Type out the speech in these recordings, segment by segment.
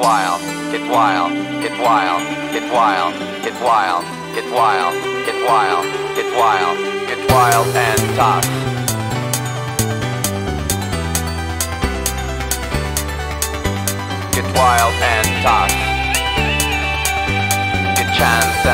wild, get wild, get wild, get wild, get wild, get wild, get wild, get wild, get wild and tough. Get wild and tough. Get chance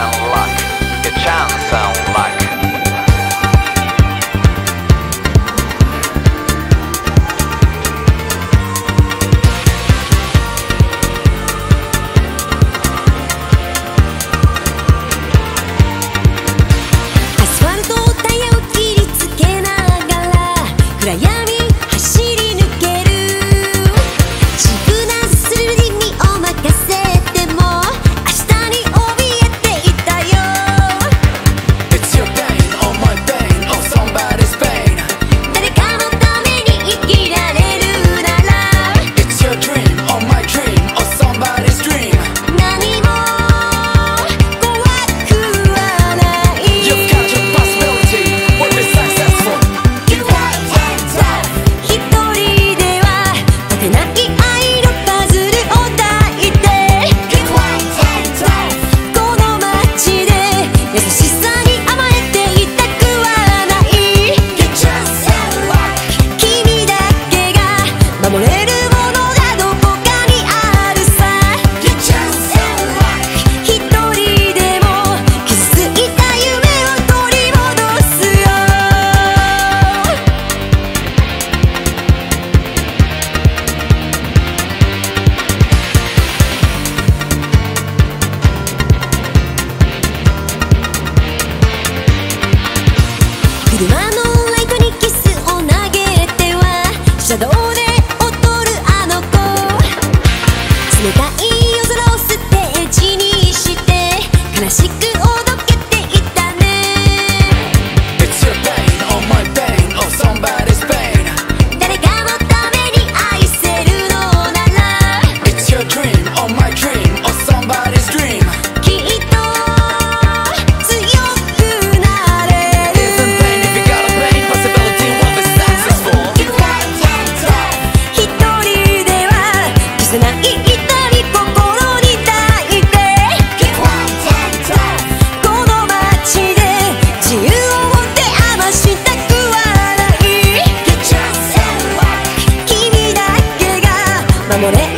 守れ